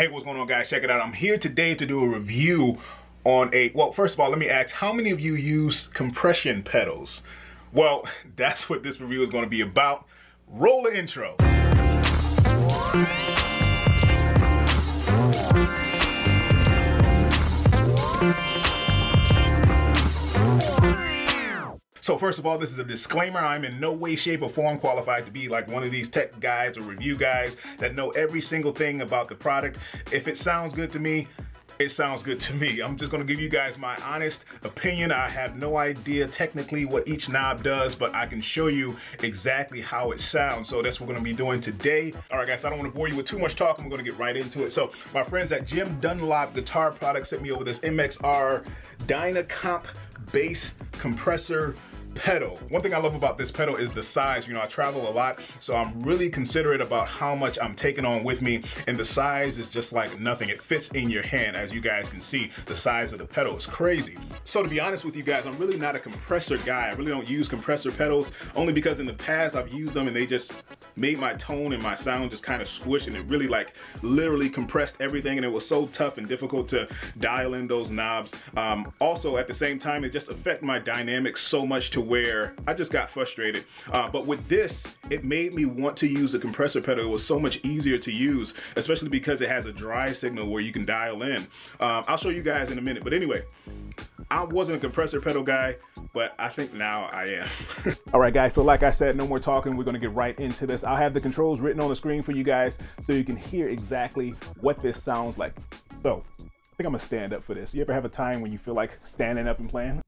Hey, what's going on guys? Check it out. I'm here today to do a review on a, well, first of all, let me ask, how many of you use compression pedals? Well, that's what this review is going to be about. Roll the intro. So first of all, this is a disclaimer. I'm in no way, shape, or form qualified to be like one of these tech guys or review guys that know every single thing about the product. If it sounds good to me, it sounds good to me. I'm just gonna give you guys my honest opinion. I have no idea technically what each knob does, but I can show you exactly how it sounds. So that's what we're gonna be doing today. All right, guys, I don't wanna bore you with too much talk. I'm gonna get right into it. So my friends at Jim Dunlop Guitar Products sent me over this MXR Dynacomp bass compressor pedal. One thing I love about this pedal is the size. You know, I travel a lot, so I'm really considerate about how much I'm taking on with me, and the size is just like nothing. It fits in your hand, as you guys can see. The size of the pedal is crazy. So to be honest with you guys, I'm really not a compressor guy. I really don't use compressor pedals, only because in the past I've used them and they just made my tone and my sound just kind of squish and it really like literally compressed everything and it was so tough and difficult to dial in those knobs. Um, also at the same time, it just affected my dynamics so much to where I just got frustrated. Uh, but with this, it made me want to use a compressor pedal. It was so much easier to use, especially because it has a dry signal where you can dial in. Um, I'll show you guys in a minute. But anyway, I wasn't a compressor pedal guy, but I think now I am. All right, guys, so like I said, no more talking. We're gonna get right into this. I'll have the controls written on the screen for you guys so you can hear exactly what this sounds like. So, I think I'm gonna stand up for this. You ever have a time when you feel like standing up and playing?